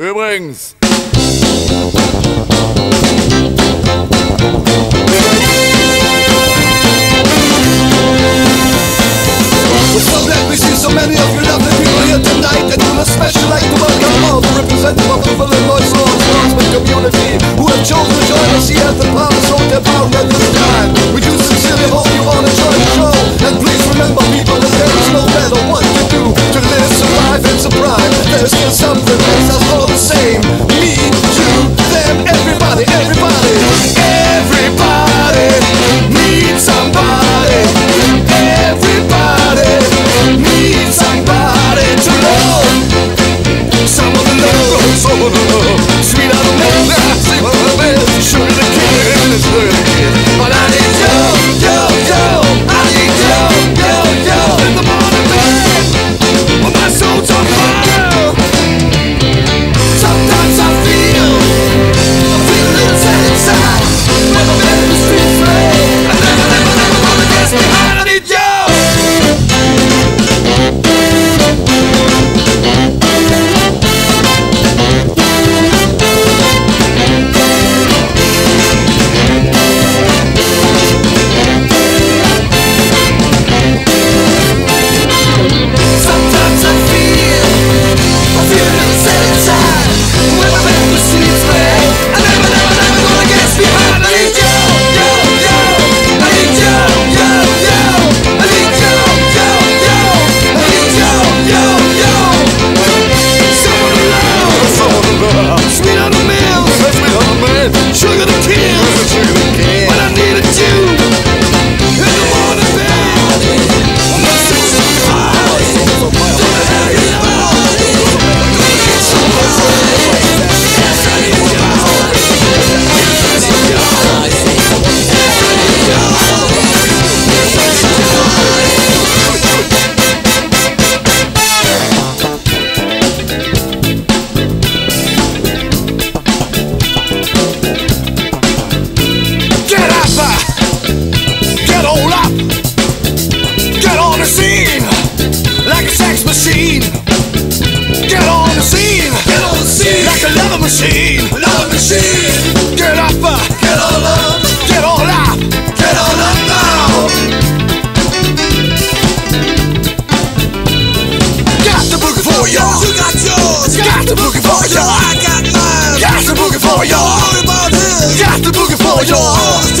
Übrigens. igualaré. machine, love machine. Get up, uh, get all up, get all up, get all up now. Got the boogie for you. You got yours. Got the boogie for you. I got mine. Got the boogie for you. All about this. Got the boogie for you.